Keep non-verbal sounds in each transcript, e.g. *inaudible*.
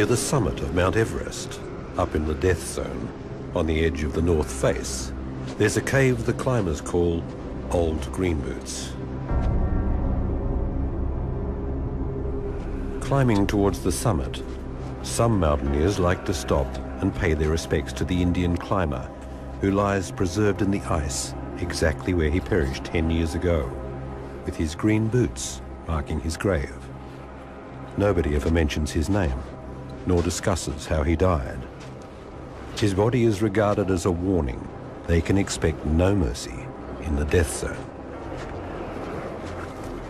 Near the summit of Mount Everest, up in the death zone, on the edge of the north face, there's a cave the climbers call Old Green Boots. Climbing towards the summit, some mountaineers like to stop and pay their respects to the Indian climber who lies preserved in the ice exactly where he perished 10 years ago, with his green boots marking his grave. Nobody ever mentions his name, nor discusses how he died. His body is regarded as a warning they can expect no mercy in the death zone.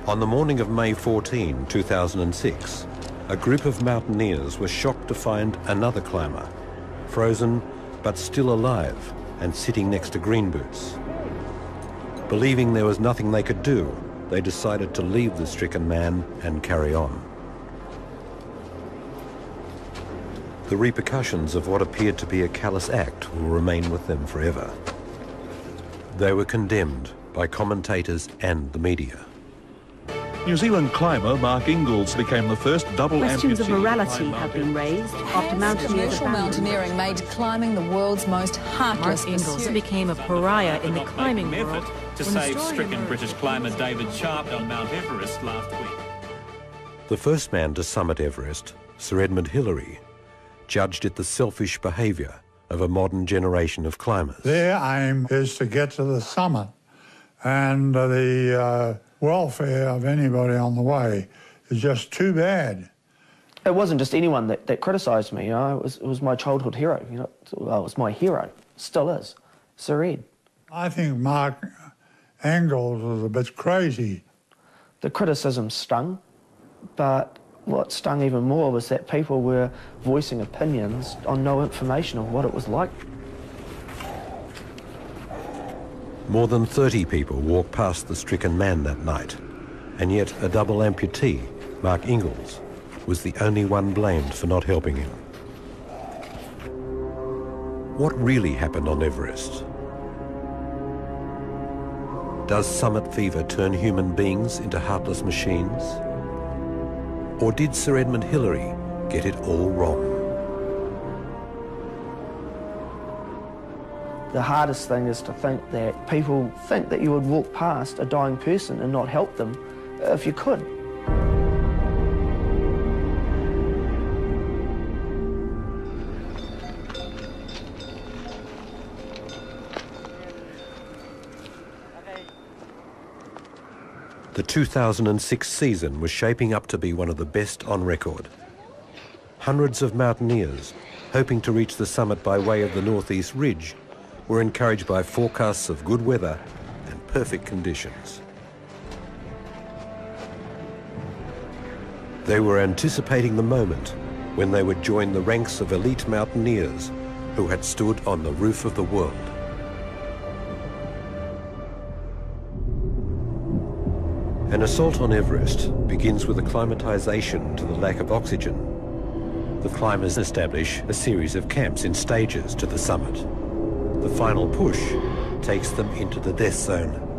On the morning of May 14, 2006, a group of mountaineers were shocked to find another climber, frozen but still alive and sitting next to Green Boots. Believing there was nothing they could do, they decided to leave the stricken man and carry on. The repercussions of what appeared to be a callous act will remain with them forever. They were condemned by commentators and the media. New Zealand climber Mark Inglis became the first double Questions amputee of morality have been raised after mountaineers Commercial mountaineering made climbing the world's most heartless Mark Inglis pursuit. became a pariah in the climbing world to save stricken. British climber David Sharp on Mount Everest last week. The first man to summit Everest, Sir Edmund Hillary, judged it the selfish behaviour of a modern generation of climbers. Their aim is to get to the summit, and uh, the uh, welfare of anybody on the way is just too bad. It wasn't just anyone that, that criticised me, you know, it was, it was my childhood hero, you know, well, it was my hero, still is, Sir Ed. I think Mark Inglis was a bit crazy. The criticism stung, but what stung even more was that people were voicing opinions on no information of what it was like. More than 30 people walked past the stricken man that night, and yet a double amputee, Mark Inglis, was the only one blamed for not helping him. What really happened on Everest? Does summit fever turn human beings into heartless machines? Or did Sir Edmund Hillary get it all wrong? The hardest thing is to think that people think that you would walk past a dying person and not help them uh, if you could. The 2006 season was shaping up to be one of the best on record. Hundreds of mountaineers, hoping to reach the summit by way of the northeast ridge, were encouraged by forecasts of good weather and perfect conditions. They were anticipating the moment when they would join the ranks of elite mountaineers who had stood on the roof of the world. An assault on Everest begins with acclimatization to the lack of oxygen. The climbers establish a series of camps in stages to the summit. The final push takes them into the death zone,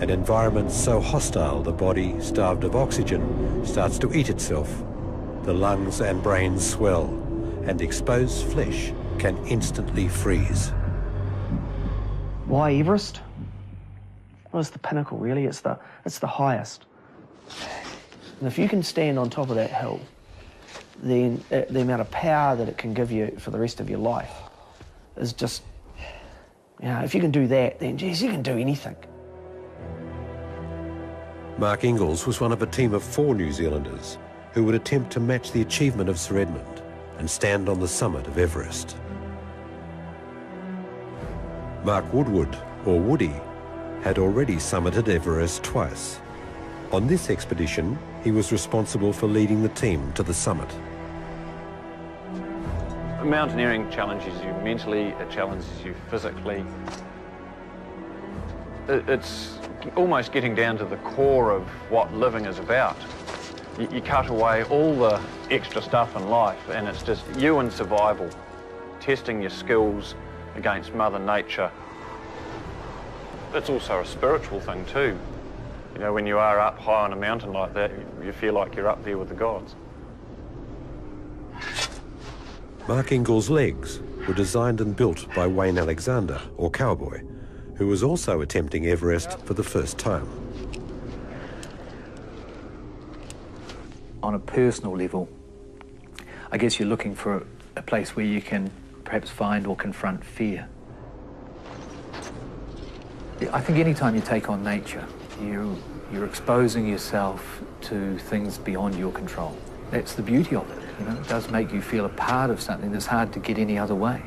an environment so hostile the body, starved of oxygen, starts to eat itself. The lungs and brain swell, and exposed flesh can instantly freeze. Why Everest? Well, it's the pinnacle, really. It's the, it's the highest. And if you can stand on top of that hill, then uh, the amount of power that it can give you for the rest of your life is just, you know, if you can do that, then, geez, you can do anything. Mark Inglis was one of a team of four New Zealanders who would attempt to match the achievement of Sir Edmund and stand on the summit of Everest. Mark Woodward, or Woody, had already summited Everest twice. On this expedition, he was responsible for leading the team to the summit. Mountaineering challenges you mentally, it challenges you physically. It's almost getting down to the core of what living is about. You, cut away all the extra stuff in life and it's just you and survival, testing your skills against Mother Nature. It's also a spiritual thing too. You know, when you are up high on a mountain like that, you- you feel like you're up there with the gods. Mark Inglis's legs were designed and built by Wayne Alexander, or Cowboy, who was also attempting Everest for the first time. On a personal level, I guess you're looking for a place where you can perhaps find or confront fear. I think anytime you take on nature, you, you're exposing yourself to things beyond your control. That's the beauty of it. You know, it does make you feel a part of something that's hard to get any other way.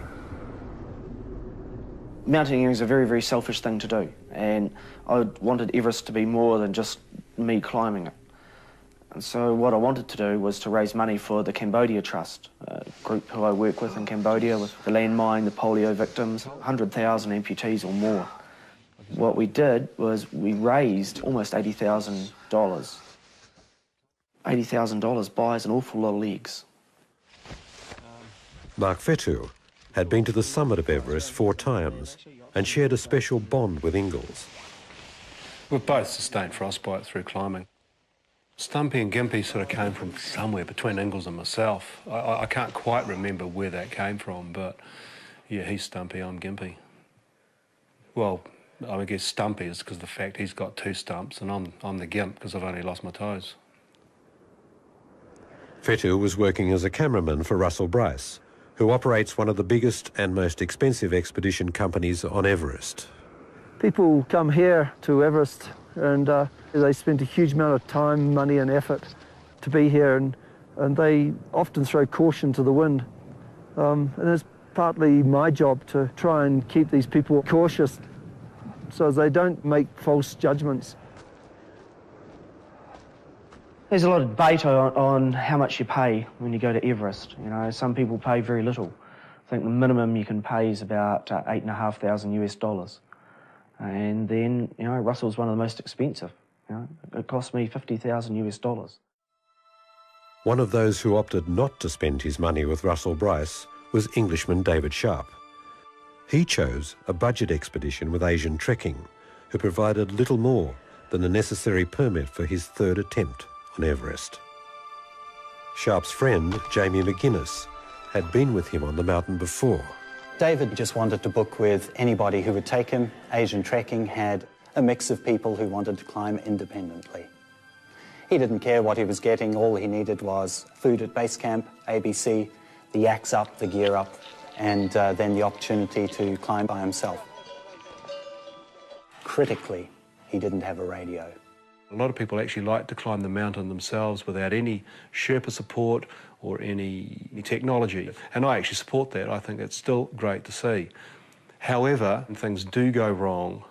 Mountaineering is a very, very selfish thing to do, and I wanted Everest to be more than just me climbing it. And so what I wanted to do was to raise money for the Cambodia Trust, a group who I work with in Cambodia with the landmine, the polio victims, 100,000 amputees or more. What we did was we raised almost $80,000. $80,000 buys an awful lot of legs. Mark Whetu had been to the summit of Everest four times and shared a special bond with Inglis. We've both sustained frostbite through climbing. Stumpy and Gimpy sort of came from somewhere between Inglis and myself. I, I can't quite remember where that came from, but yeah, he's Stumpy, I'm Gimpy. Well, I guess Stumpy is because of the fact he's got two stumps and I'm, I'm the Gimp because I've only lost my toes. Whetu was working as a cameraman for Russell Brice, who operates one of the biggest and most expensive expedition companies on Everest. People come here to Everest and uh, they spend a huge amount of time, money and effort to be here and, and they often throw caution to the wind. Um, and it's partly my job to try and keep these people cautious so they don't make false judgments. There's a lot of debate on, on, how much you pay when you go to Everest. You know, some people pay very little. I think the minimum you can pay is about uh, eight and a half thousand US dollars. And then, you know, Russell's one of the most expensive. You know, it cost me 50,000 US dollars. One of those who opted not to spend his money with Russell Brice was Englishman David Sharp. He chose a budget expedition with Asian Trekking, who provided little more than the necessary permit for his third attempt on Everest. Sharp's friend, Jamie McGuinness, had been with him on the mountain before. David just wanted to book with anybody who would take him. Asian Trekking had a mix of people who wanted to climb independently. He didn't care what he was getting, all he needed was food at base camp, ABC, the yaks up, the gear up, and uh, then the opportunity to climb by himself. Critically, he didn't have a radio. A lot of people actually like to climb the mountain themselves without any Sherpa support or any, any technology. And I actually support that. I think it's still great to see. However, things do go wrong,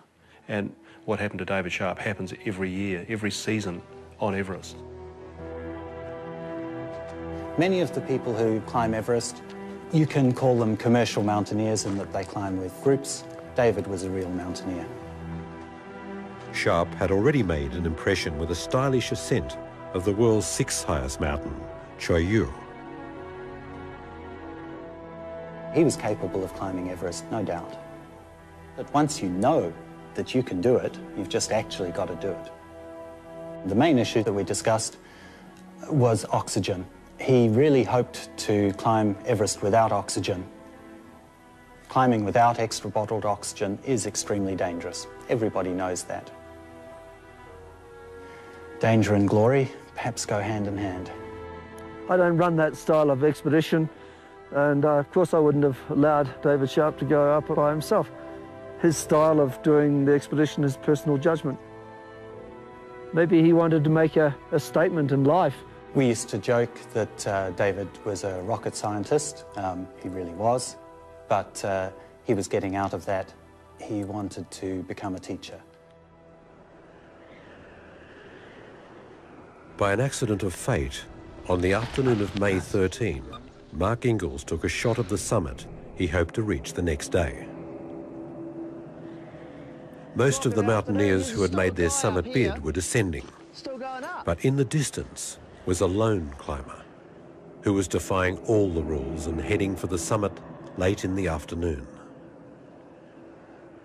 and what happened to David Sharp happens every year, every season on Everest. Many of the people who climb Everest, you can call them commercial mountaineers in that they climb with groups. David was a real mountaineer. Sharp had already made an impression with a stylish ascent of the world's sixth highest mountain, Cho Oyu. He was capable of climbing Everest, no doubt. But once you know that you can do it, you've just actually got to do it. The main issue that we discussed was oxygen. He really hoped to climb Everest without oxygen. Climbing without extra bottled oxygen is extremely dangerous. Everybody knows that. Danger and glory perhaps go hand in hand. I don't run that style of expedition, and uh, of course I wouldn't have allowed David Sharp to go up by himself. His style of doing the expedition is personal judgment. Maybe he wanted to make a, a statement in life. We used to joke that uh, David was a rocket scientist. Um, he really was. But uh, he was getting out of that. He wanted to become a teacher. By an accident of fate, on the afternoon of May 13, Mark Inglis took a shot of the summit he hoped to reach the next day. Most of the mountaineers who had made their summit bid were descending, but in the distance was a lone climber who was defying all the rules and heading for the summit late in the afternoon.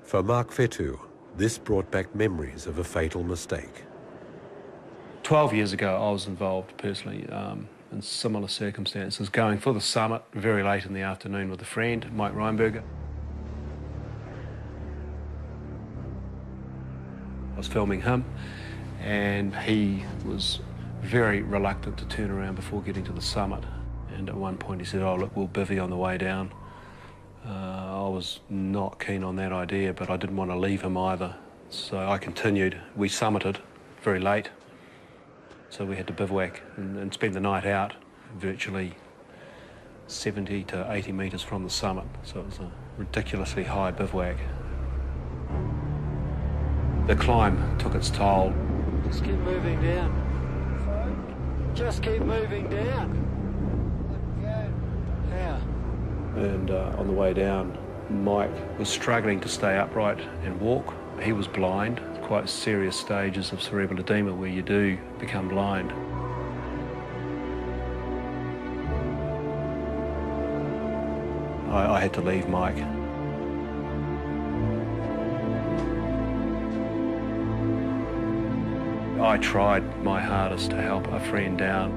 For Mark Whetu, this brought back memories of a fatal mistake. 12 years ago, I was involved personally um, in similar circumstances, going for the summit very late in the afternoon with a friend, Mike Rheinberger. I was filming him, and he was very reluctant to turn around before getting to the summit. And at one point he said, oh, look, we'll bivvy on the way down. Uh, I was not keen on that idea, but I didn't want to leave him either. So I continued. We summited very late, so we had to bivouac and, and spend the night out, virtually 70 to 80 metres from the summit. So it was a ridiculously high bivouac. The climb took its toll. Just keep moving down. Just keep moving down. Yeah. And uh, on the way down, Mike was struggling to stay upright and walk. He was blind, quite serious stages of cerebral edema where you do become blind. I, I had to leave Mike. I tried my hardest to help a friend down.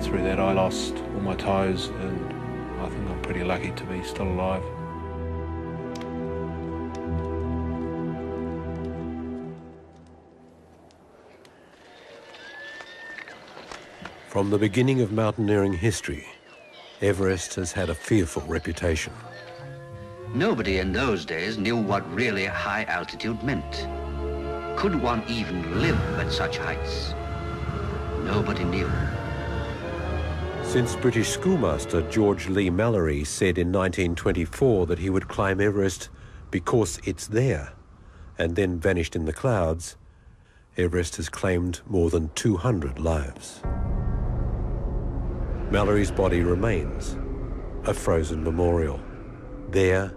Through that I lost all my toes and I think I'm pretty lucky to be still alive. From the beginning of mountaineering history, Everest has had a fearful reputation. Nobody in those days knew what really high altitude meant. Could one even live at such heights? Nobody knew. Since British schoolmaster George Leigh Mallory said in 1924 that he would climb Everest because it's there, and then vanished in the clouds, Everest has claimed more than 200 lives. Mallory's body remains, a frozen memorial, there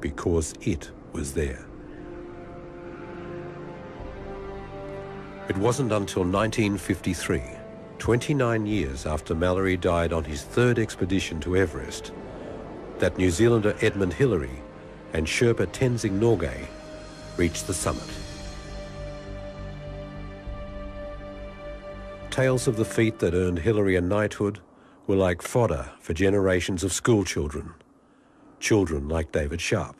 because it was there. It wasn't until 1953, 29 years after Mallory died on his third expedition to Everest, that New Zealander Edmund Hillary and Sherpa Tenzing Norgay reached the summit. Tales of the feat that earned Hillary a knighthood were like fodder for generations of schoolchildren, children like David Sharp.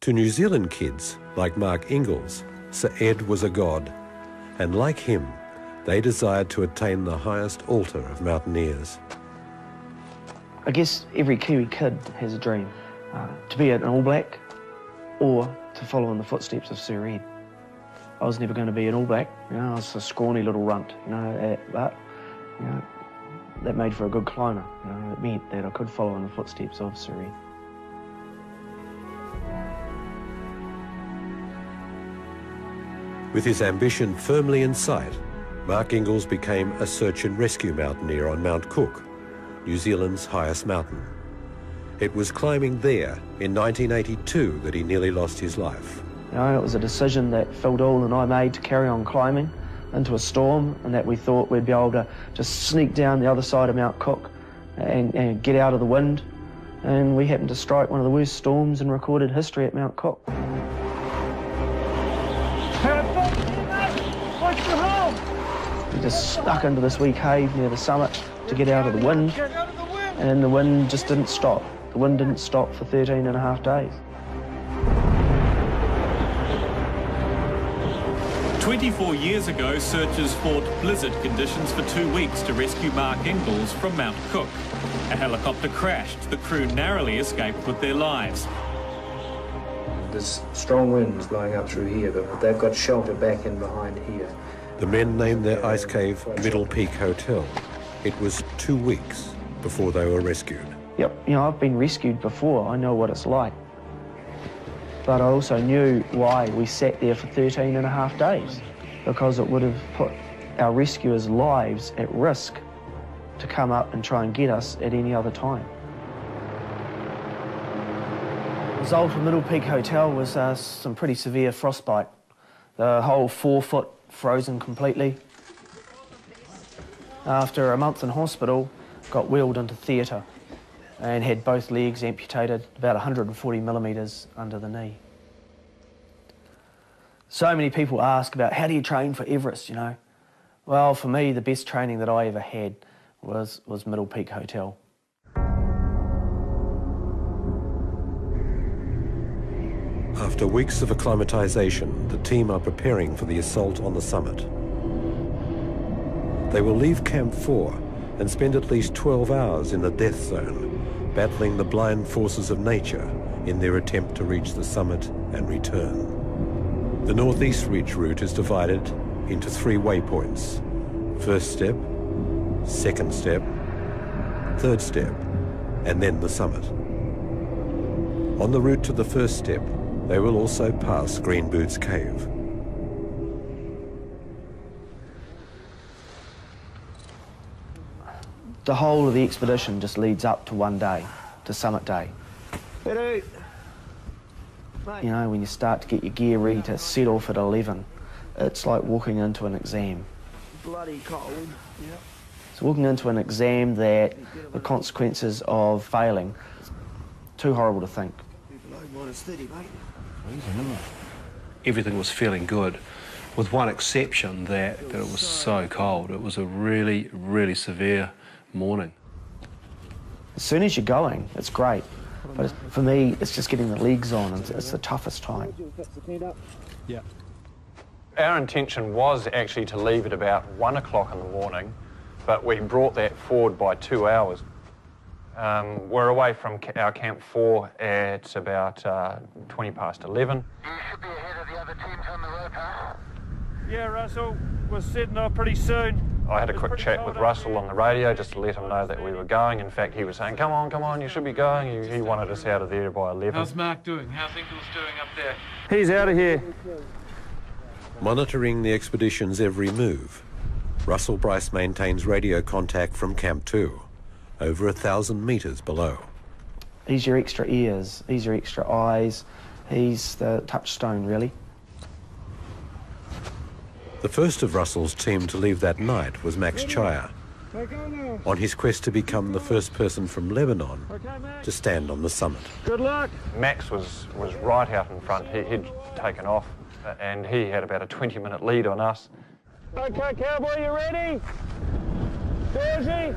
To New Zealand kids like Mark Inglis, Sir Ed was a god, and like him, they desired to attain the highest altar of mountaineers. I guess every Kiwi kid has a dream uh, to be an All Black or to follow in the footsteps of Sir Ed. I was never going to be an All Black, you know, I was a scrawny little runt, you know, but, you know, that made for a good climber, you know, it meant that I could follow in the footsteps of Sir Ed. With his ambition firmly in sight, Mark Inglis became a search and rescue mountaineer on Mount Cook, New Zealand's highest mountain. It was climbing there in 1982 that he nearly lost his life. You know, it was a decision that Phil Doole and I made to carry on climbing into a storm and that we thought we'd be able to just sneak down the other side of Mount Cook and, and get out of the wind. And we happened to strike one of the worst storms in recorded history at Mount Cook. We just stuck into this wee cave near the summit to get out of the wind. And the wind just didn't stop. The wind didn't stop for 13 and a half days. 24 years ago, searchers fought blizzard conditions for two weeks to rescue Mark Inglis from Mount Cook. A helicopter crashed. The crew narrowly escaped with their lives. There's strong winds blowing up through here, but they've got shelter back in behind here. The men named their ice cave Middle Peak Hotel. It was two weeks before they were rescued. Yep, you know, I've been rescued before. I know what it's like. But I also knew why we sat there for 13 and a half days, because it would have put our rescuers' lives at risk to come up and try and get us at any other time. The result of Middle Peak Hotel was uh, some pretty severe frostbite. The whole four foot frozen completely. After a month in hospital, got wheeled into theatre and had both legs amputated about 140 millimetres under the knee. So many people ask about how do you train for Everest, you know? Well, for me, the best training that I ever had was, was Middle Peak Hotel. After weeks of acclimatization, the team are preparing for the assault on the summit. They will leave Camp 4 and spend at least 12 hours in the death zone, battling the blind forces of nature in their attempt to reach the summit and return. The Northeast Ridge route is divided into three waypoints. First step, second step, third step, and then the summit. On the route to the first step, they will also pass Green Boots Cave. The whole of the expedition just leads up to one day, to summit day. You know, when you start to get your gear ready to set off at 11, it's like walking into an exam. Bloody cold. Yep. It's walking into an exam that the consequences of failing, too horrible to think. Below minus 30, mate. Everything was feeling good, with one exception that, that it was so cold. It was a really, really severe morning. As soon as you're going, it's great. But for me, it's just getting the legs on. It's, it's the toughest time. Yeah. Our intention was actually to leave at about one o'clock in the morning, but we brought that forward by two hours. Um, we're away from our camp four at about uh, 20 past 11. Yeah, Russell, we're setting off pretty soon. I had a quick chat with Russell on the radio just to let him know that we were going. In fact, he was saying, come on, come on, you should be going. He, he wanted us out of there by 11. How's Mark doing? How's Inglis doing up there? He's out of here. Monitoring the expedition's every move, Russell Brice maintains radio contact from Camp 2, over a thousand metres below. He's your extra ears, he's your extra eyes, he's the touchstone, really. The first of Russell's team to leave that night was Max Chaya, on his quest to become the first person from Lebanon to stand on the summit. Good luck. Max was, was right out in front. He, he'd taken off, and he had about a 20 minute lead on us. Okay, cowboy, you ready? Dorsey?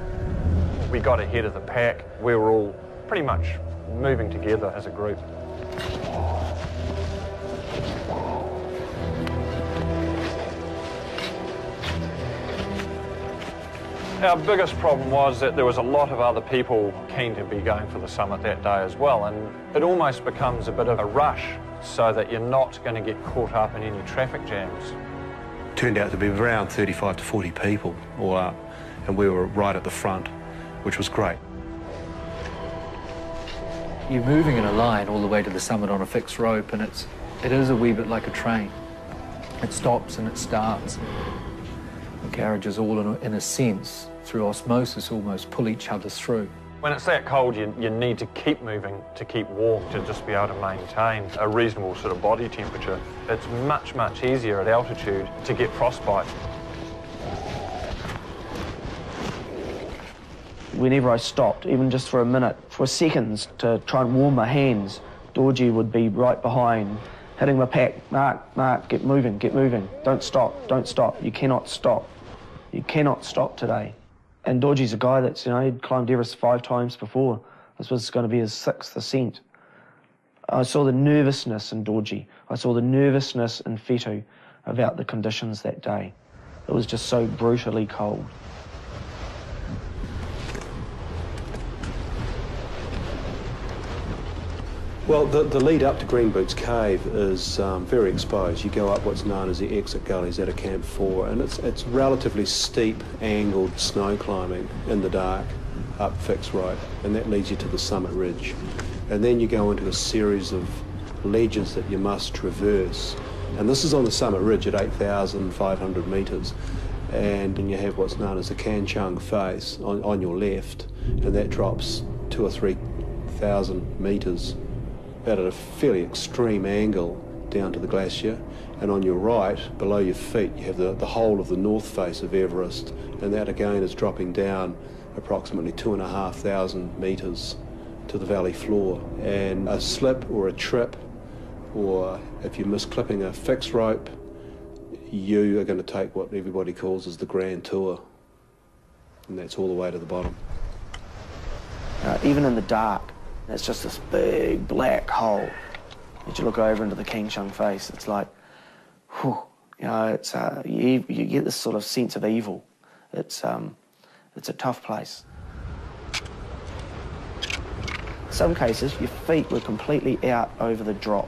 We got ahead of the pack. We were all pretty much moving together as a group. Our biggest problem was that there was a lot of other people keen to be going for the summit that day as well, and it almost becomes a bit of a rush so that you're not going to get caught up in any traffic jams. Turned out to be around 35 to 40 people all up, and we were right at the front, which was great. You're moving in a line all the way to the summit on a fixed rope, and it's it is a wee bit like a train. It stops and it starts. The carriages all, in a, in a sense, through osmosis, almost pull each other through. When it's that cold, you, you need to keep moving to keep warm, to just be able to maintain a reasonable sort of body temperature. It's much, much easier at altitude to get frostbite. Whenever I stopped, even just for a minute, for seconds, to try and warm my hands, Dorji would be right behind, hitting my pack. Mark, Mark, get moving, get moving. Don't stop, don't stop. You cannot stop. You cannot stop today. And Dorji's a guy that's, you know, he'd climbed Everest five times before. This was going to be his sixth ascent. I saw the nervousness in Dorji. I saw the nervousness in Whetu about the conditions that day. It was just so brutally cold. Well, the, the lead up to Green Boots Cave is um, very exposed. You go up what's known as the exit gullies out of Camp 4, and it's, it's relatively steep, angled snow climbing in the dark up fixed right, and that leads you to the summit ridge. And then you go into a series of ledges that you must traverse. And this is on the summit ridge at 8,500 metres. And then you have what's known as the Kangshung face on, on your left, and that drops two or three thousand metres at a fairly extreme angle down to the glacier. And on your right, below your feet, you have the, the whole of the north face of Everest. And that again is dropping down approximately two and a half thousand metres to the valley floor. And a slip or a trip or if you miss clipping a fixed rope, you are going to take what everybody calls as the grand tour, and that's all the way to the bottom. Uh, even in the dark, it's just this big black hole. As you look over into the Kangshung face, it's like, whew, you know, it's, uh, you, you get this sort of sense of evil. It's, um, it's a tough place. In some cases, your feet were completely out over the drop.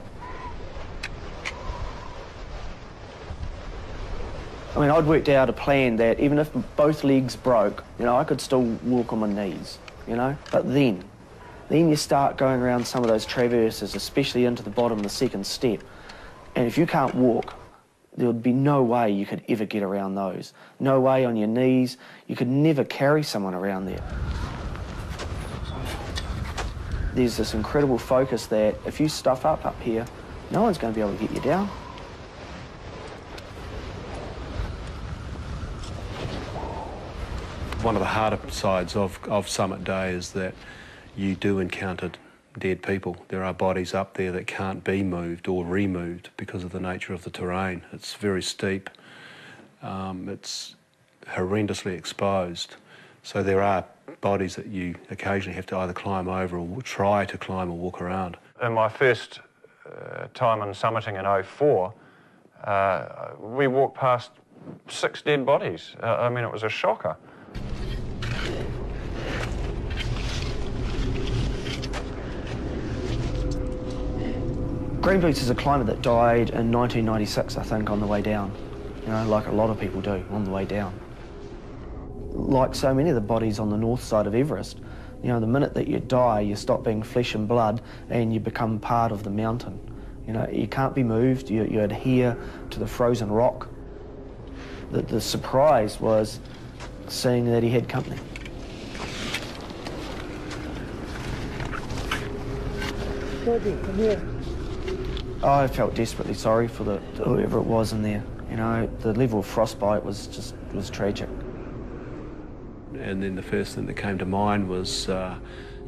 I mean, I'd worked out a plan that even if both legs broke, you know, I could still walk on my knees, you know? But then, then you start going around some of those traverses, especially into the bottom of the second step. And if you can't walk, there would be no way you could ever get around those. No way on your knees. You could never carry someone around there. There's this incredible focus that if you stuff up up here, no one's going to be able to get you down. One of the harder sides of, of Summit Day is that you do encounter dead people. There are bodies up there that can't be moved or removed because of the nature of the terrain. It's very steep. Um, it's horrendously exposed. So there are bodies that you occasionally have to either climb over or try to climb or walk around. In my first uh, time in summiting in 04, uh, we walked past six dead bodies. Uh, I mean, it was a shocker. Green Boots is a climber that died in 1996, I think, on the way down. You know, like a lot of people do, on the way down. Like so many of the bodies on the north side of Everest, you know, the minute that you die, you stop being flesh and blood and you become part of the mountain. You know, you can't be moved, you, you adhere to the frozen rock. The, the surprise was seeing that he had company. come here. I felt desperately sorry for the, whoever it was in there. You know, the level of frostbite was just was tragic. And then the first thing that came to mind was uh,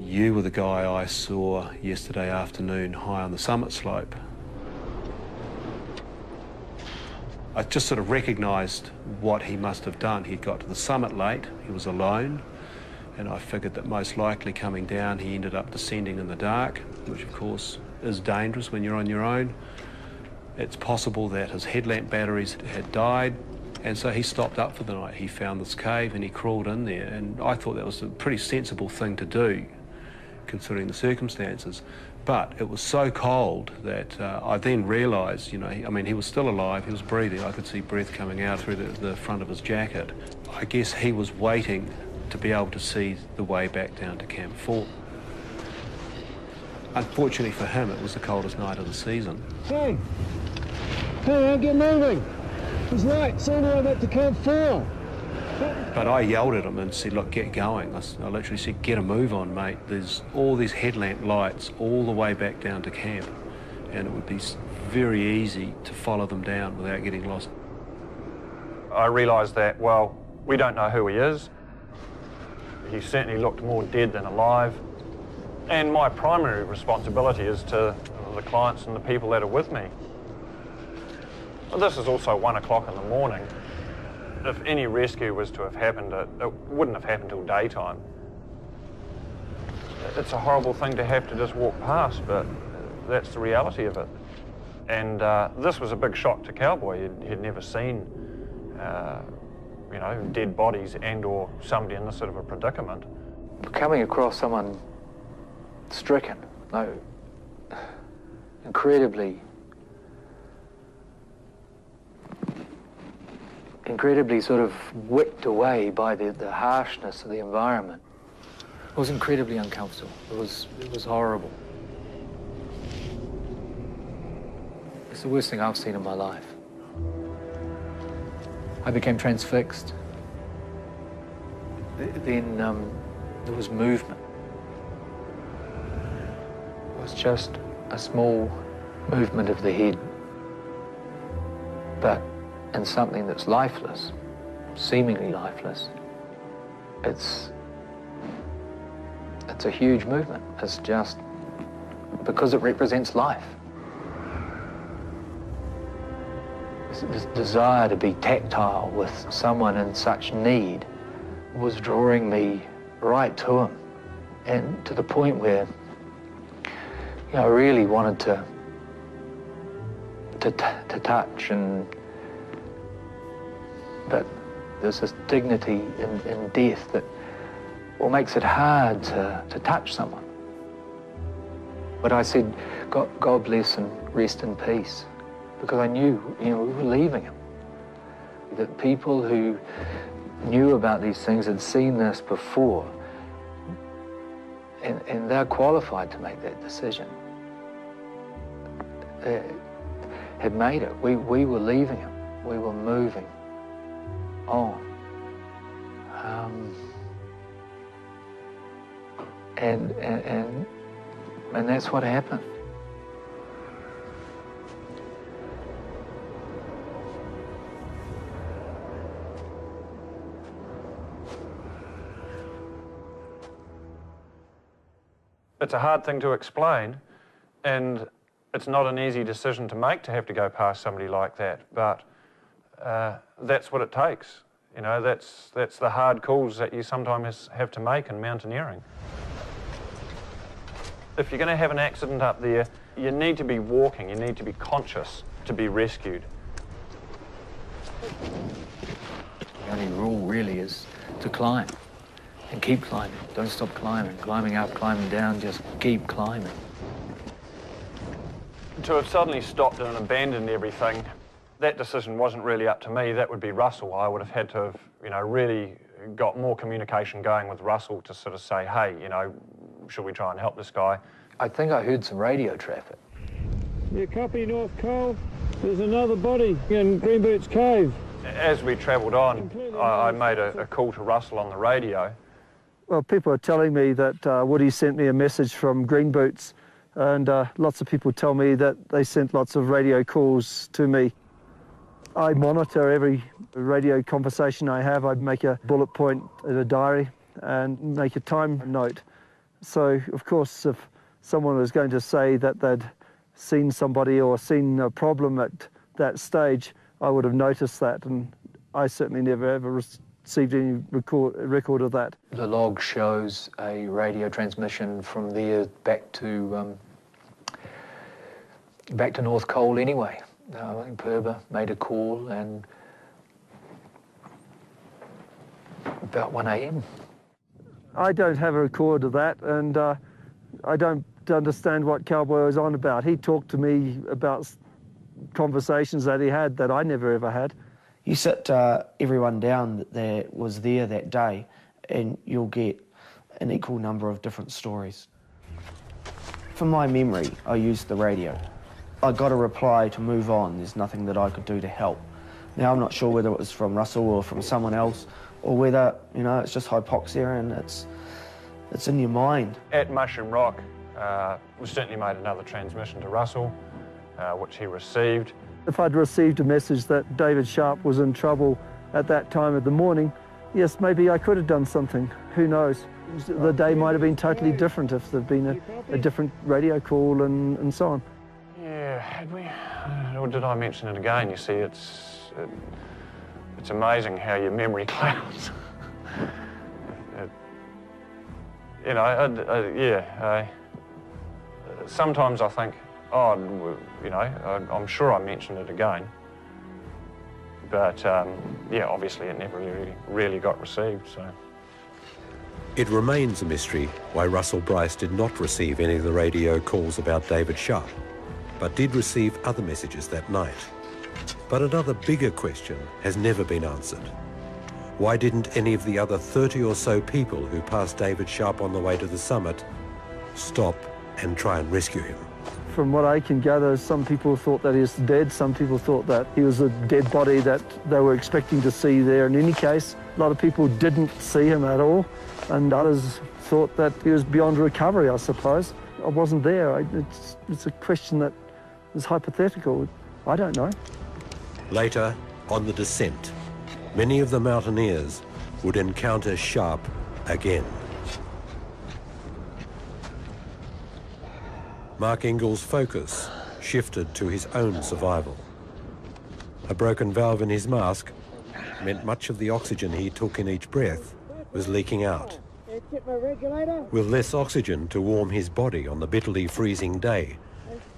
you were the guy I saw yesterday afternoon high on the summit slope. I just sort of recognised what he must have done. He'd got to the summit late, he was alone, and I figured that most likely coming down he ended up descending in the dark, which of course is dangerous when you're on your own. It's possible that his headlamp batteries had died, and so he stopped up for the night. He found this cave and he crawled in there, and I thought that was a pretty sensible thing to do, considering the circumstances. But it was so cold that uh, I then realised, you know, I mean, he was still alive, he was breathing. I could see breath coming out through the, the front of his jacket. I guess he was waiting to be able to see the way back down to Camp 4. Unfortunately for him, it was the coldest night of the season. Hey! Hey, get moving! It's light, it's all the way back to Camp 4. But I yelled at him and said, look, get going. I, I literally said, get a move on, mate. There's all these headlamp lights all the way back down to camp. And it would be very easy to follow them down without getting lost. I realised that, well, we don't know who he is. He certainly looked more dead than alive. And my primary responsibility is to the clients and the people that are with me. This is also one o'clock in the morning. If any rescue was to have happened, it, it wouldn't have happened till daytime. It's a horrible thing to have to just walk past, but that's the reality of it. And uh, this was a big shock to Cowboy. He'd, he'd never seen, uh, you know, dead bodies and or somebody in this sort of a predicament. Coming across someone stricken, no, incredibly, incredibly sort of whipped away by the, the harshness of the environment. It was incredibly uncomfortable. It was, it was horrible. It's the worst thing I've seen in my life. I became transfixed. Then um, there was movement just a small movement of the head, but in something that's lifeless, seemingly lifeless, it's it's a huge movement. It's just because it represents life. this desire to be tactile with someone in such need was drawing me right to him, and to the point where you know, I really wanted to to, to touch and but there's this dignity in, in death that well, makes it hard to, to touch someone. But I said, God, God bless and rest in peace, because I knew, you know, we were leaving him. That people who knew about these things had seen this before, and, and they're qualified to make that decision. They had made it. We, we were leaving him. We were moving on. Um, and, and, and, and that's what happened. It's a hard thing to explain, and it's not an easy decision to make to have to go past somebody like that, but uh, that's what it takes. You know, that's, that's the hard calls that you sometimes have to make in mountaineering. If you're going to have an accident up there, you need to be walking, you need to be conscious to be rescued. The only rule really is to climb and keep climbing. Don't stop climbing. Climbing up, climbing down, just keep climbing. To have suddenly stopped and abandoned everything, that decision wasn't really up to me. That would be Russell. I would have had to have, you know, really got more communication going with Russell to sort of say, hey, you know, should we try and help this guy? I think I heard some radio traffic. Yeah, copy North Col. There's another body in Green Boots Cave. As we travelled on, I, I made a, a, call to Russell on the radio. Well, people are telling me that uh, Woody sent me a message from Green Boots, and uh, lots of people tell me that they sent lots of radio calls to me. I monitor every radio conversation I have. I make a bullet point in a diary and make a time note. So, of course, if someone was going to say that they'd seen somebody or seen a problem at that stage, I would have noticed that, and I certainly never ever received any record, record of that. The log shows a radio transmission from there back to um, back to North Col anyway. Uh, I think Perba made a call and about 1 a.m. I don't have a record of that, and uh, I don't understand what Cowboy was on about. He talked to me about conversations that he had that I never ever had. You sit uh, everyone down that was there that day, and you'll get an equal number of different stories. From my memory, I used the radio. I got a reply to move on. There's nothing that I could do to help. Now, I'm not sure whether it was from Russell or from someone else, or whether, you know, it's just hypoxia and it's, it's in your mind. At Mushroom Rock, uh, we certainly made another transmission to Russell, uh, which he received. If I'd received a message that David Sharp was in trouble at that time of the morning, yes, maybe I could have done something. Who knows? The day might have been totally different if there'd been a, a different radio call and, and so on. Yeah, had we? Uh, or did I mention it again? You see, it's it, it's amazing how your memory *laughs* clouds. you know, uh, I, I, yeah. sometimes I think, oh, you know, I, am sure I mentioned it again. But um, yeah, obviously it never really, really got received. So. It remains a mystery why Russell Brice did not receive any of the radio calls about David Sharp but did receive other messages that night. But another bigger question has never been answered. Why didn't any of the other 30 or so people who passed David Sharp on the way to the summit stop and try and rescue him? From what I can gather, some people thought that he was dead. Some people thought that he was a dead body that they were expecting to see there. In any case, a lot of people didn't see him at all, and others thought that he was beyond recovery, I suppose. I wasn't there. It's, it's a question that is hypothetical. I don't know. Later, on the descent, many of the mountaineers would encounter Sharp again. Mark Inglis's focus shifted to his own survival. A broken valve in his mask meant much of the oxygen he took in each breath was leaking out. With less oxygen to warm his body on the bitterly freezing day,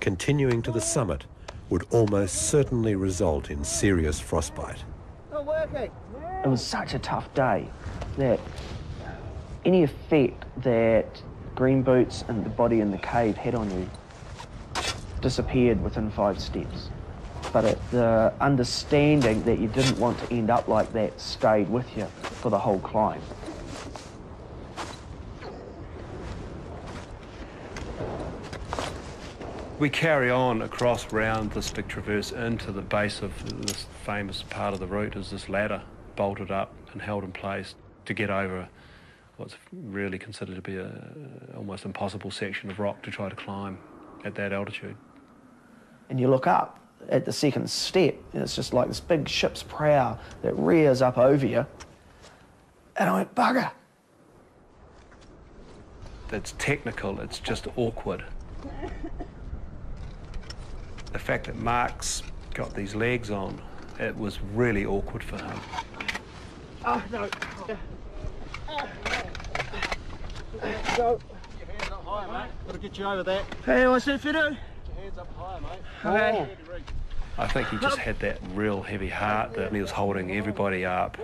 continuing to the summit would almost certainly result in serious frostbite. It was such a tough day that any effect that green boots and the body in the cave had on you disappeared within five steps. But it, the understanding that you didn't want to end up like that stayed with you for the whole climb. We carry on across round this big traverse into the base of this famous part of the route is this ladder bolted up and held in place to get over what's really considered to be a almost impossible section of rock to try to climb at that altitude. And you look up at the second step, and it's just like this big ship's prow that rears up over you. And I went, bugger. It's technical, it's just awkward. The fact that Mark's got these legs on, it was really awkward for him. Oh, no. Go. Your hands up higher, mate. Gotta get you over that. Hey, what's that, Fido? Your hands up higher, mate. Okay. I think he just had that real heavy heart that he was holding everybody up.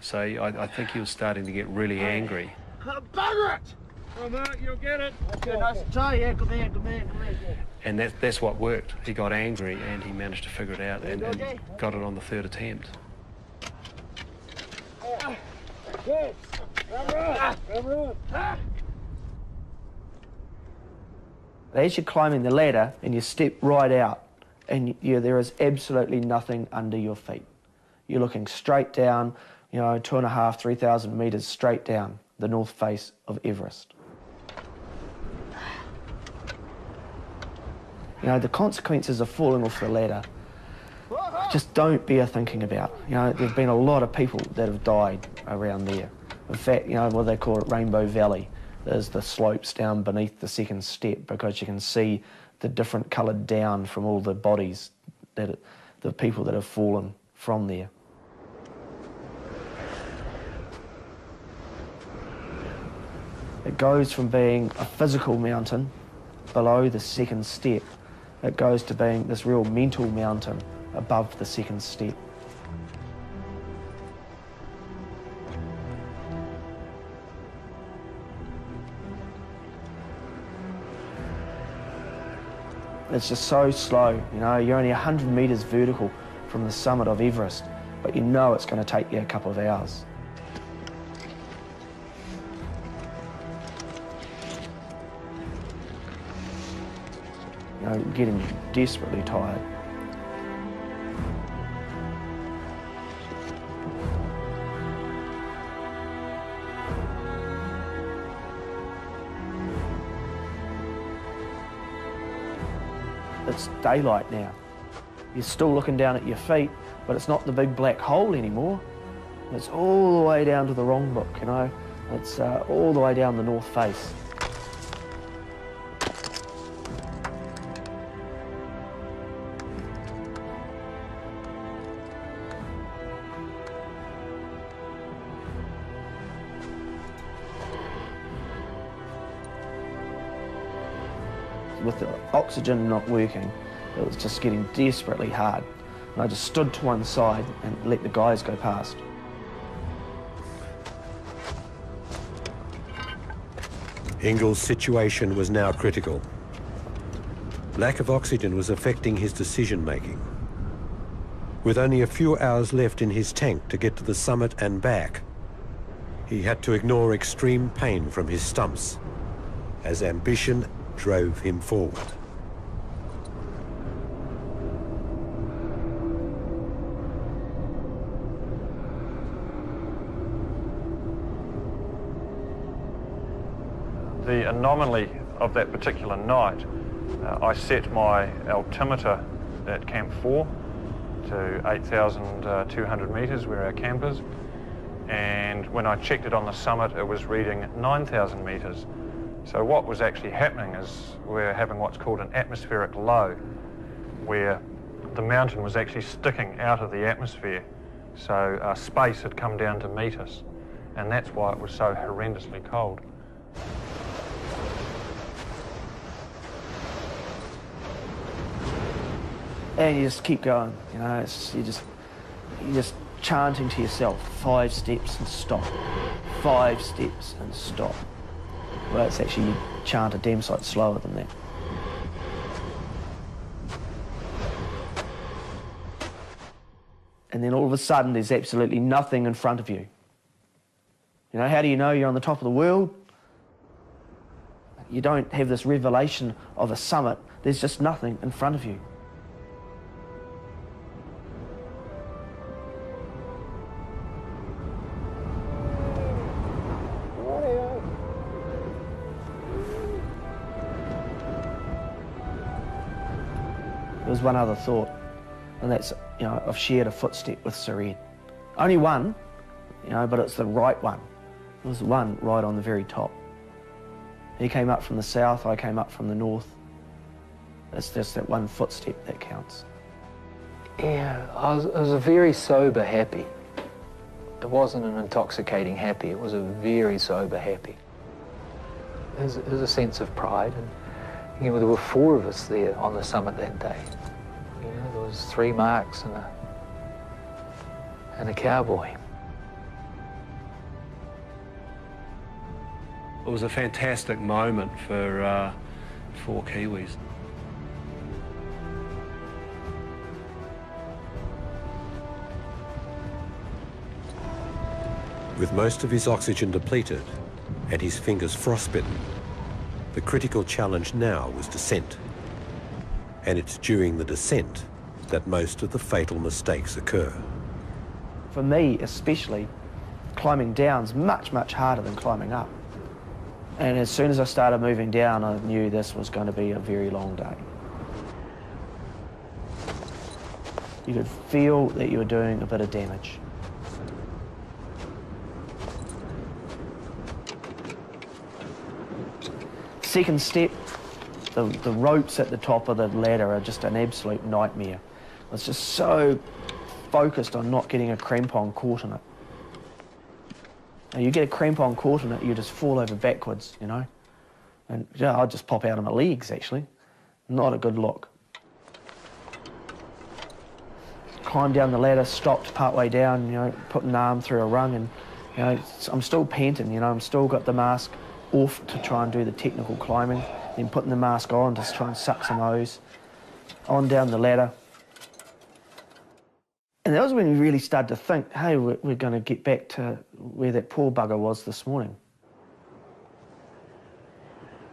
So I, I think he was starting to get really angry. Oh, bugger it! Oh, Mark, you'll get it. Okay, nice and tight. Yeah, come here, come here, come here. And that, that's what worked. He got angry and he managed to figure it out and, and got it on the third attempt. Yes. As you're climbing the ladder and you step right out, and you, there is absolutely nothing under your feet. You're looking straight down, you know, two and a half, three thousand metres straight down the north face of Everest. You know, the consequences of falling off the ladder just don't bear thinking about. You know, there's been a lot of people that have died around there. In fact, you know, what they call it Rainbow Valley. There's the slopes down beneath the second step because you can see the different coloured down from all the bodies that it, the people that have fallen from there. It goes from being a physical mountain below the second step, it goes to being this real mental mountain above the second step. It's just so slow, you know, you're only 100 metres vertical from the summit of Everest, but you know it's going to take you a couple of hours. You know, getting desperately tired. It's daylight now. You're still looking down at your feet, but it's not the big black hole anymore. It's all the way down to the Rongbuk, you know. It's uh, all the way down the north face. With the oxygen not working, it was just getting desperately hard. And I just stood to one side and let the guys go past. Inglis's situation was now critical. Lack of oxygen was affecting his decision making. With only a few hours left in his tank to get to the summit and back, he had to ignore extreme pain from his stumps as ambition drove him forward. The anomaly of that particular night, uh, I set my altimeter at Camp 4 to 8,200 metres where our camp is and when I checked it on the summit it was reading 9,000 metres so what was actually happening is we're having what's called an atmospheric low, where the mountain was actually sticking out of the atmosphere. So uh, space had come down to meet us, and that's why it was so horrendously cold. and you just keep going. You know, it's, you just you're just chanting to yourself, five steps and stop, five steps and stop. Well, it's actually you chant a damn sight slower than that. And then all of a sudden, there's absolutely nothing in front of you. You know, how do you know you're on the top of the world? You don't have this revelation of a summit. There's just nothing in front of you. One other thought, and that's, you know, I've shared a footstep with Sir Only one, you know, but it's the right one. There was one right on the very top. He came up from the south, I came up from the north. It's just that one footstep that counts. Yeah, I was, it was a very sober happy. It wasn't an intoxicating happy, it was a very sober happy. There's, there's a sense of pride, and you know, there were four of us there on the summit that day. You was three marks and a, and a cowboy. It was a fantastic moment for uh, for Kiwis. With most of his oxygen depleted and his fingers frostbitten, the critical challenge now was descent. And it's during the descent that most of the fatal mistakes occur. For me, especially, climbing down's much, much harder than climbing up. And as soon as I started moving down, I knew this was going to be a very long day. You could feel that you were doing a bit of damage. Second step, the, the ropes at the top of the ladder are just an absolute nightmare. Was just so focused on not getting a crampon caught in it. Now, you get a crampon caught in it, you just fall over backwards, you know. And yeah, I'll just pop out of my legs, actually. Not a good look. Climbed down the ladder, stopped partway down, you know, put an arm through a rung, and, you know, I'm still panting, you know, I'm still got the mask off to try and do the technical climbing, then putting the mask on to try and suck some O's. On down the ladder. And that was when we really started to think, hey, we're, we're going to get back to where that poor bugger was this morning.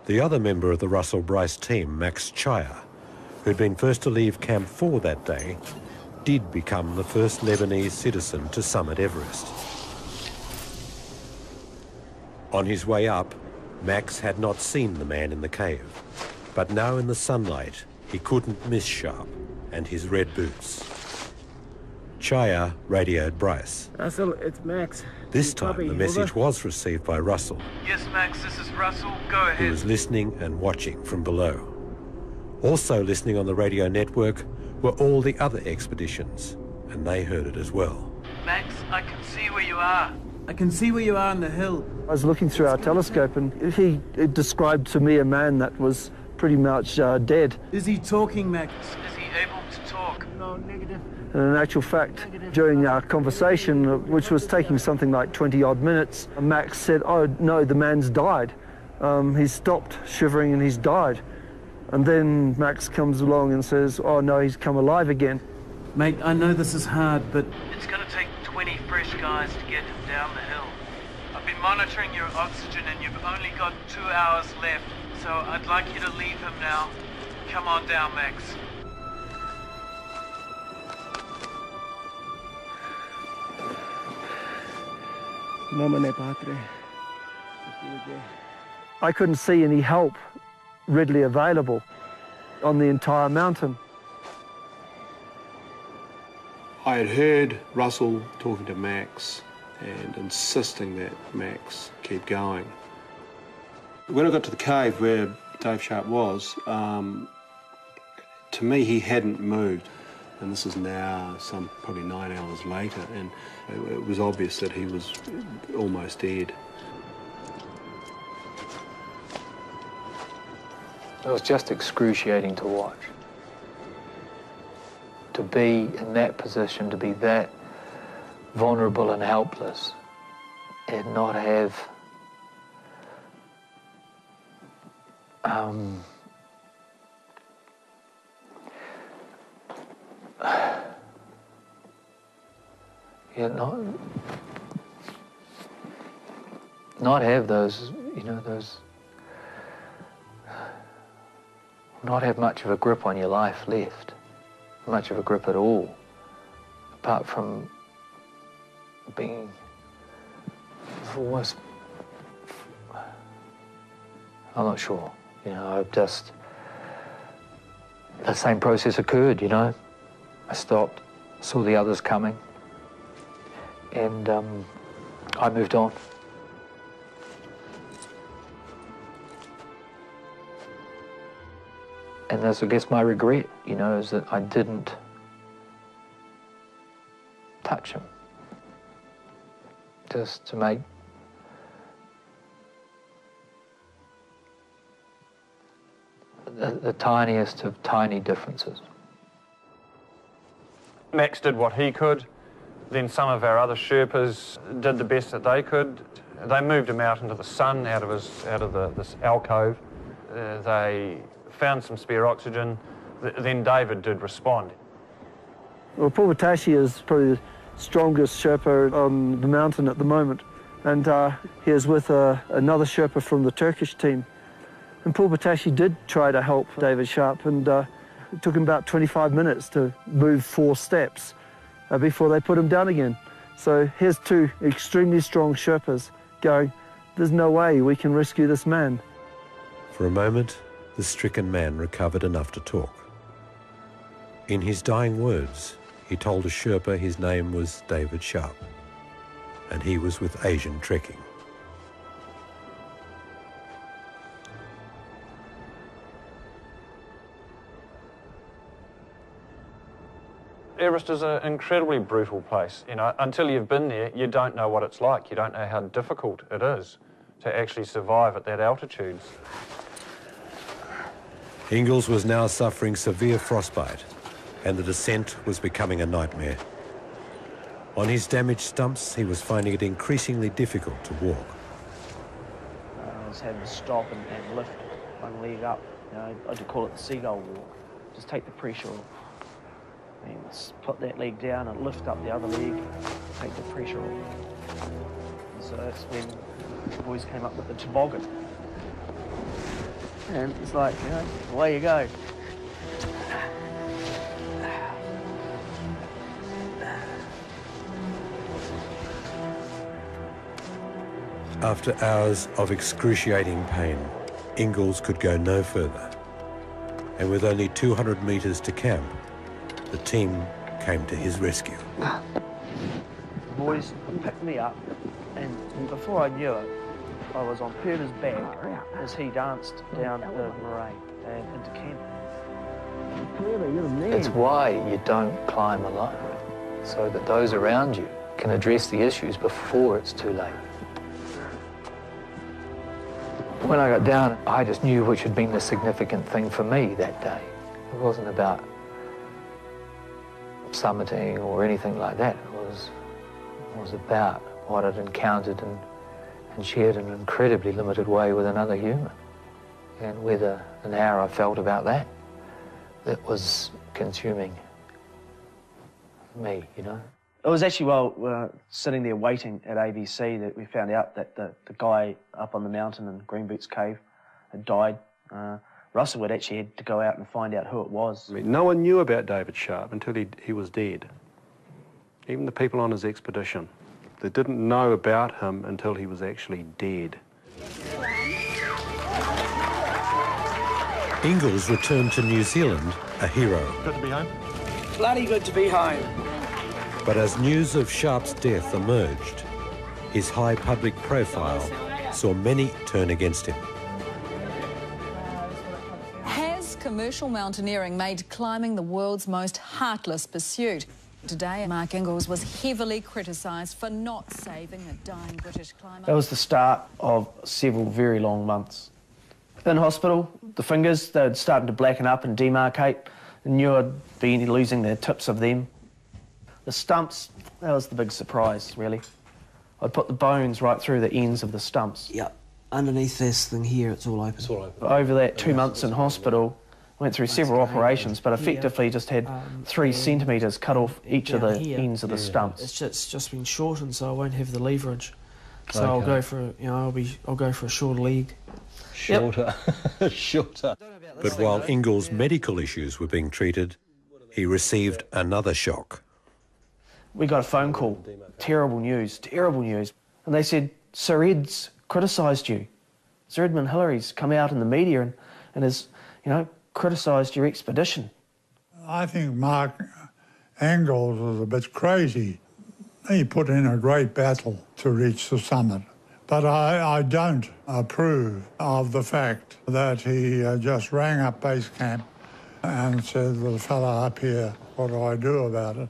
The other member of the Russell Brice team, Max Chaya, who'd been first to leave Camp 4 that day, did become the first Lebanese citizen to summit Everest. On his way up, Max had not seen the man in the cave, but now in the sunlight, he couldn't miss Sharp and his red boots. Chaya radioed Brice. Russell, it's Max. This time Copy, the message over. was received by Russell, Yes, Max, this is Russell. Go ahead. He was listening and watching from below. Also listening on the radio network were all the other expeditions, and they heard it as well. Max, I can see where you are. I can see where you are on the hill. I was looking through our telescope and he described to me a man that was pretty much uh, dead. Is he talking, Max? Is he able to talk? No, negative. And in actual fact, during our conversation, uh, which was taking something like 20 odd minutes, Max said, Oh, no, the man's died. Um, he's stopped shivering and he's died. And then Max comes along and says, Oh, no, he's come alive again. Mate, I know this is hard, but it's going to take 20 fresh guys to get him down the hill. I've been monitoring your oxygen and you've only got two hours left, so I'd like you to leave him now. Come on down, Max. I couldn't see any help readily available on the entire mountain. I had heard Russell talking to Max and insisting that Max keep going. When I got to the cave where Dave Sharp was, um, to me he hadn't moved. And this is now some probably nine hours later, and it, was obvious that he was almost dead. It was just excruciating to watch. To be in that position, to be that vulnerable and helpless, and not have um, yeah, not not have those, you know, those, not have much of a grip on your life left, much of a grip at all, apart from being almost, I'm not sure, you know, I've just, the same process occurred, you know. I stopped, saw the others coming, and um, I moved on. And that's, I guess, my regret, you know, is that I didn't touch him. Just to make the, the tiniest of tiny differences. Max did what he could. Then some of our other Sherpas did the best that they could. They moved him out into the sun, out of his, out of the, this alcove. Uh, they found some spare oxygen. Th then David did respond. Well, Phurba Tashi is probably the strongest Sherpa on the mountain at the moment, and uh, he is with uh, another Sherpa from the Turkish team. And Phurba Tashi did try to help David Sharp, and uh, it took him about 25 minutes to move four steps uh, before they put him down again. So here's two extremely strong Sherpas going, there's no way we can rescue this man. For a moment, the stricken man recovered enough to talk. In his dying words, he told a Sherpa his name was David Sharp, and he was with Asian Trekking. Everest is an incredibly brutal place. You know, until you've been there, you don't know what it's like. You don't know how difficult it is to actually survive at that altitude. Inglis was now suffering severe frostbite, and the descent was becoming a nightmare. On his damaged stumps, he was finding it increasingly difficult to walk. I was having to stop and, and lift one leg up. You know, I would call it the seagull walk. Just take the pressure off. And put that leg down and lift up the other leg, take the pressure off. And so that's when the boys came up with the toboggan. And it's like, you know, away you go. After hours of excruciating pain, Inglis could go no further. And with only 200 metres to camp, the team came to his rescue. The boys picked me up, and before I knew it, I was on Peter's back as he danced down the moraine and into camp. It's why you don't climb alone, so that those around you can address the issues before it's too late. When I got down, I just knew which had been the significant thing for me that day. It wasn't about summiting or anything like that. It was, it was about what I'd encountered and, and shared in an incredibly limited way with another human. And whether an hour I felt about that, that was consuming me, you know. It was actually while we were sitting there waiting at ABC that we found out that the, the guy up on the mountain in Green Boots Cave had died. Uh, Russell had actually had to go out and find out who it was. I mean, no one knew about David Sharp until he, he was dead. Even the people on his expedition. They didn't know about him until he was actually dead. Inglis returned to New Zealand a hero. Good to be home. Bloody good to be home. But as news of Sharp's death emerged, his high public profile saw many turn against him. Commercial mountaineering made climbing the world's most heartless pursuit. Today, Mark Inglis was heavily criticised for not saving a dying British climber. That was the start of several very long months. In hospital, the fingers, they're starting to blacken up and demarcate. I knew I'd be losing the tips of them. The stumps, that was the big surprise, really. I'd put the bones right through the ends of the stumps. Yep. Underneath this thing here, it's all open. It's all open. Over that two months in hospital, went through several operations, but effectively just had um, three centimetres cut off each of the here, ends of the stumps. It's just, it's just been shortened, so I won't have the leverage. So I'll go for, you know, I'll be, I'll go for a shorter leg. Shorter. *laughs* Shorter. But while Inglis' medical issues were being treated, he received another shock. We got a phone call. Terrible news, terrible news. And they said, Sir Ed's criticised you. Sir Edmund Hillary's come out in the media and, and has, you know, criticised your expedition. I think Mark Inglis was a bit crazy. He put in a great battle to reach the summit. But I, I don't approve of the fact that he uh, just rang up base camp and said, the fella up here, what do I do about it?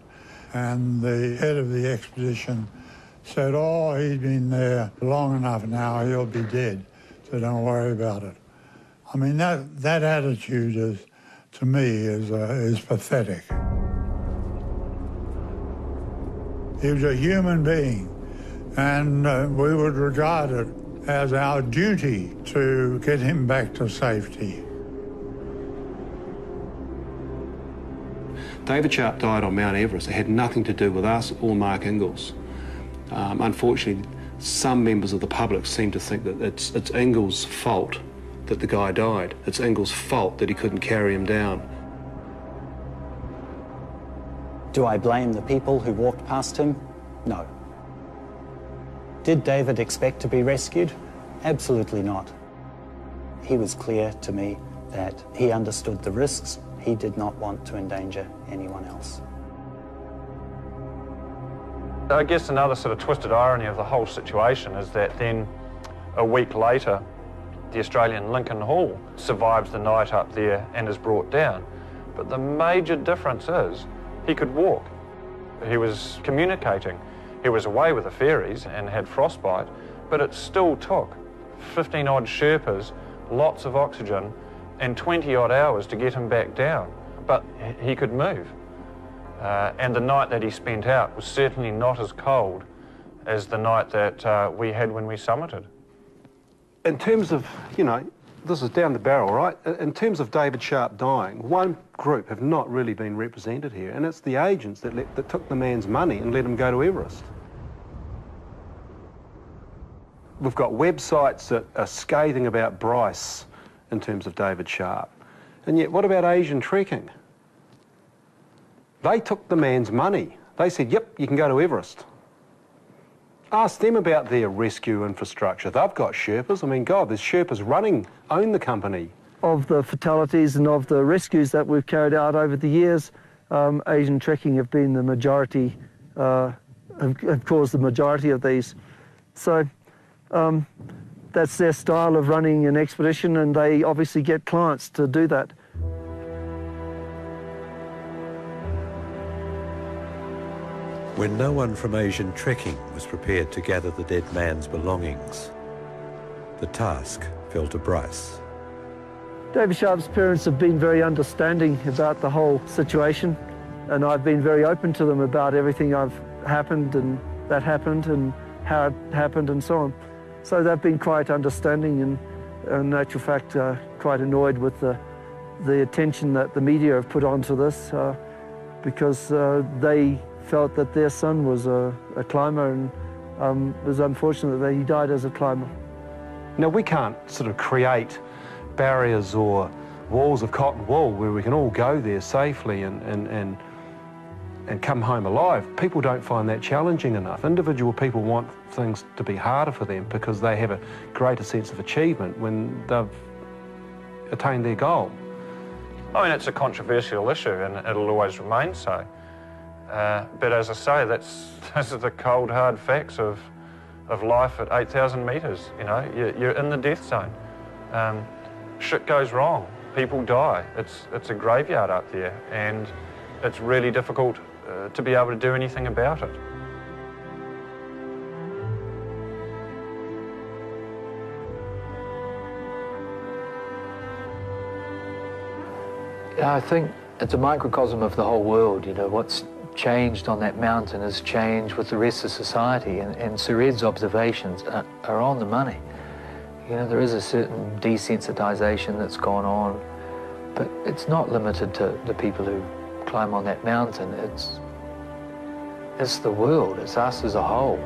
And the head of the expedition said, oh, he's been there long enough now, he'll be dead, so don't worry about it. I mean, that, that attitude is, to me, is, uh, is pathetic. He was a human being, and uh, we would regard it as our duty to get him back to safety. David Sharp died on Mount Everest. It had nothing to do with us or Mark Inglis. Um, unfortunately, some members of the public seem to think that it's, it's Inglis' fault that the guy died. It's Inglis's fault that he couldn't carry him down. Do I blame the people who walked past him? No. Did David expect to be rescued? Absolutely not. He was clear to me that he understood the risks. He did not want to endanger anyone else. I guess another sort of twisted irony of the whole situation is that then a week later, the Australian Lincoln Hall survives the night up there and is brought down. But the major difference is he could walk. He was communicating. He was away with the fairies and had frostbite, but it still took 15 odd Sherpas, lots of oxygen, and 20 odd hours to get him back down. But he could move. Uh, and the night that he spent out was certainly not as cold as the night that uh, we had when we summited. In terms of, you know, this is down the barrel, right? In- In terms of David Sharp dying, one group have not really been represented here, and it's the agents that, let, that took the man's money and let him go to Everest. We've got websites that are scathing about Brice in terms of David Sharp. And yet, what about Asian Trekking? They took the man's money. They said, yep, you can go to Everest. Ask them about their rescue infrastructure. They've got Sherpas. I mean, God, there's Sherpas running, own the company. Of the fatalities and of the rescues that we've carried out over the years, um, Asian trekking have been the majority, uh, have, have caused the majority of these. So um, that's their style of running an expedition, and they obviously get clients to do that. When no one from Asian Trekking was prepared to gather the dead man's belongings, the task fell to Brice. David Sharp's parents have been very understanding about the whole situation, and I've been very open to them about everything I've happened and that happened and how it happened and so on. So they've been quite understanding and, in actual fact, uh, quite annoyed with the, the attention that the media have put onto this uh, because uh, they felt that their son was a, a climber and um, it was unfortunate that he died as a climber. Now, we can't sort of create barriers or walls of cotton wool where we can all go there safely and, and, and, and come home alive. People don't find that challenging enough. Individual people want things to be harder for them because they have a greater sense of achievement when they've attained their goal. I mean, it's a controversial issue and it'll always remain so. Uh, but as I say, that's *laughs* those are the cold, hard facts of, of life at 8,000 metres. You know, you're, you're in the death zone. Um, shit goes wrong. people die. It's, it's a graveyard up there and it's really difficult uh, to be able to do anything about it. I think it's a microcosm of the whole world. You know, what's changed on that mountain has changed with the rest of society, and, and Sir Ed's observations are, are on the money. You know, there is a certain desensitization that's gone on, but it's not limited to the people who climb on that mountain. It's, it's the world, it's us as a whole.